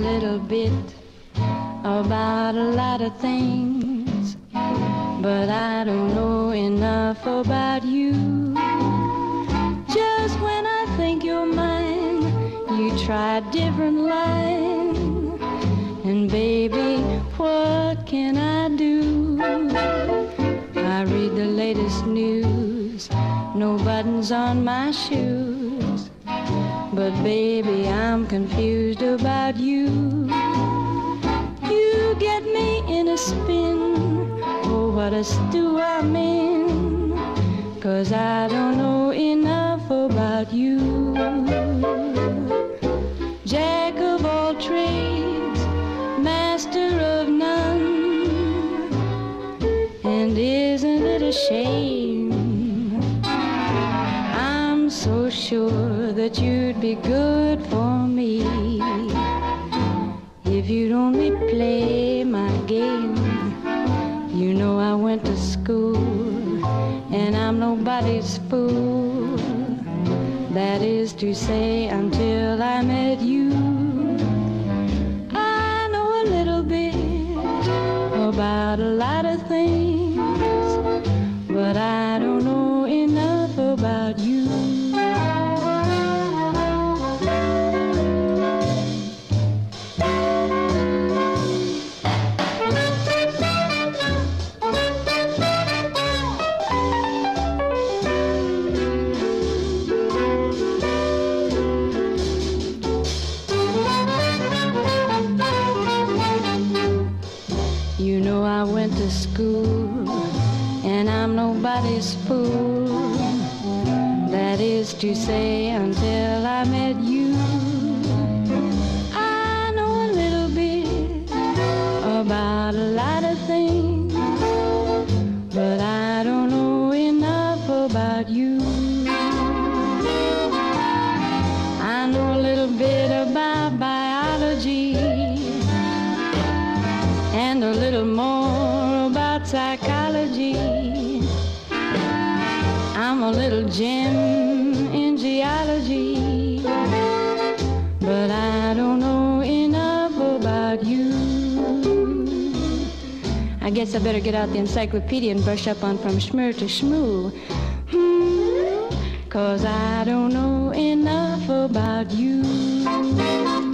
little bit about a lot of things, but I don't know enough about you. Just when I think you're mine, you try a different line. And baby, what can I do? I read the latest news, no buttons on my shoes. But baby, I'm confused about you. You get me in a spin. Oh, what a stew I'm in. Cause I don't know enough about you. Jack of all trades, master of none. And isn't it a shame? So sure that you'd be good for me if you'd only play my game. You know I went to school and I'm nobody's fool. That is to say, until I met you. I know a little bit about a lot of things, but I don't You know I went to school and I'm nobody's fool. That is to say, until I met you. And a little more about psychology. I'm a little gem in geology, but I don't know enough about you. I guess I better get out the encyclopedia and brush up on from schmur to schmoo. Hmm, Cause I don't know enough about you.